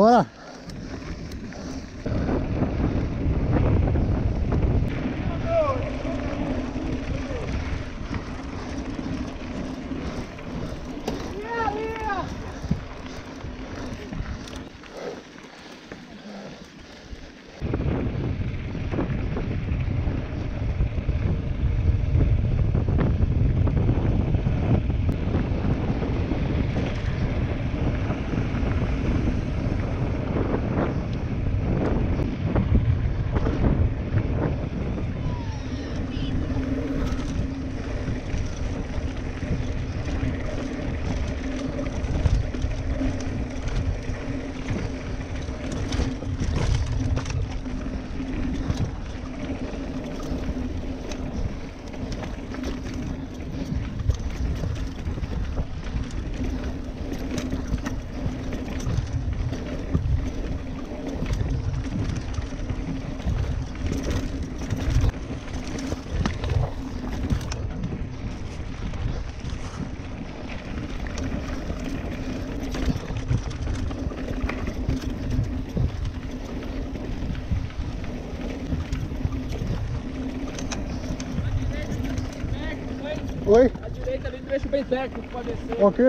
Bora! Oi? A direita ali, deixa bem técnico pra descer. Ok.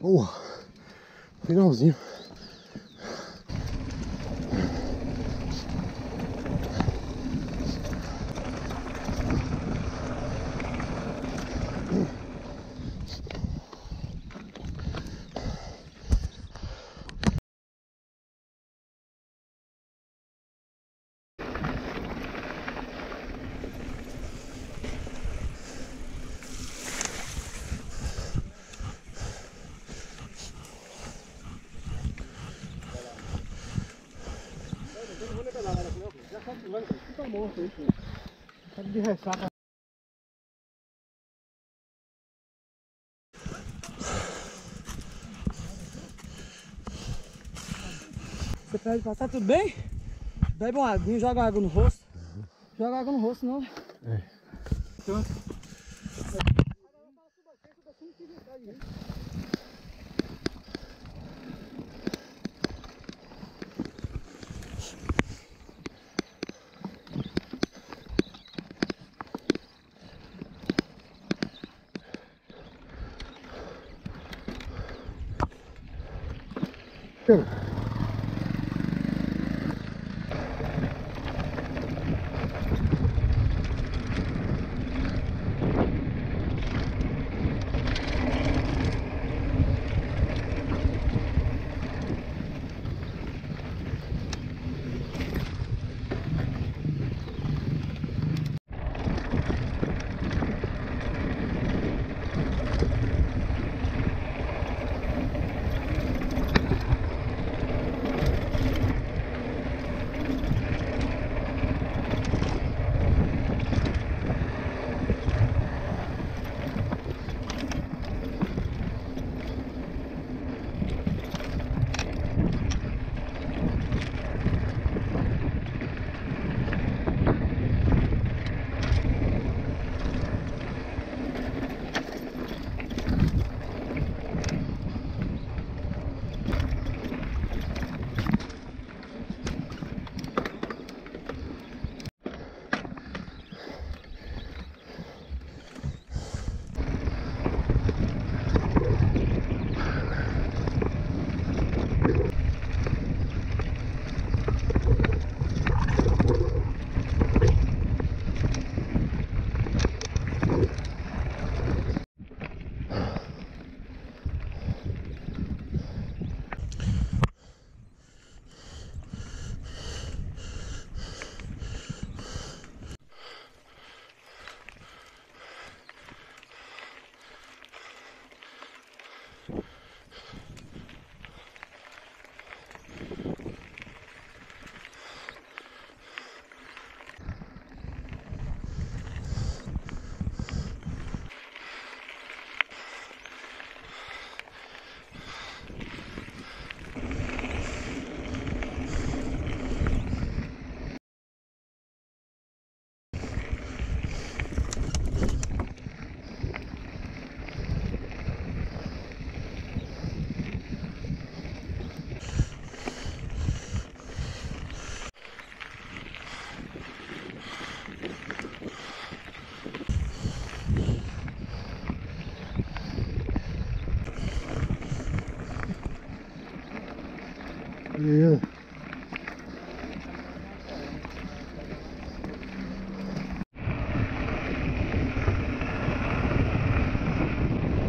Boa. Finalzinho. Tá morto aí, filho. Tá de ressaca. Você pede pra tá tudo bem? Bebe uma aguinha, joga água no rosto. Joga água no rosto, não. É. Então,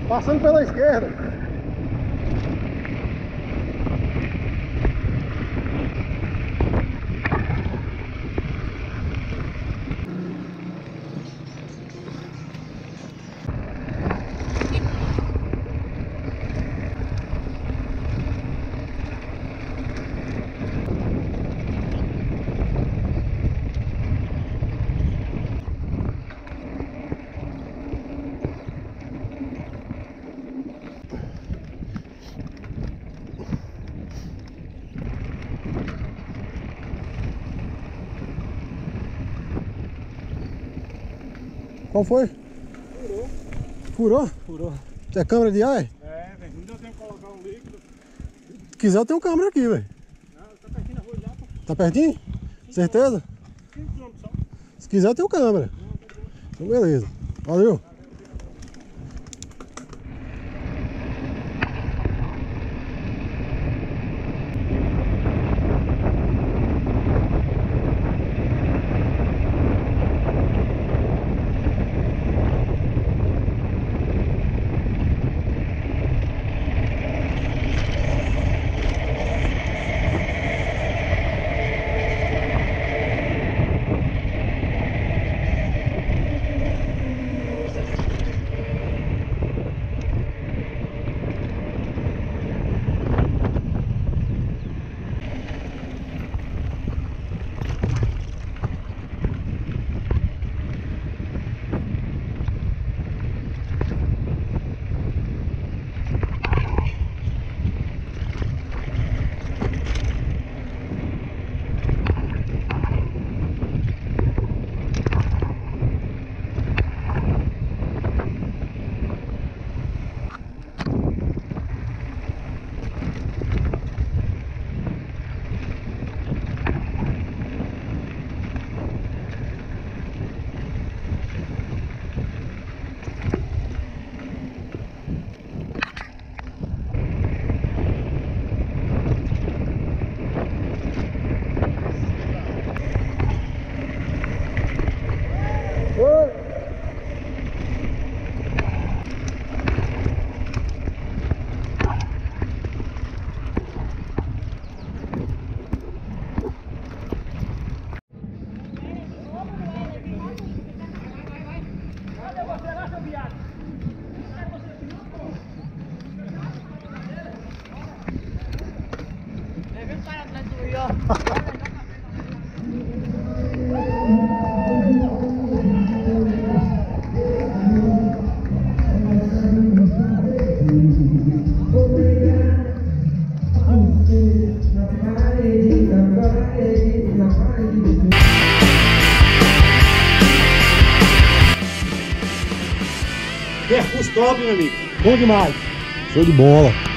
Passando pela esquerda. Qual foi? Furou. Furou? furou. É câmera de ar? é? Velho. Não deu tempo de colocar um líquido. Se quiser eu tenho câmera aqui, velho. Não, tá pertinho da rua já, pô. Tá pertinho? Certeza? 5 km só. Se quiser eu tenho câmera. Então beleza. Valeu. Percurso meu amigo. Show de bola.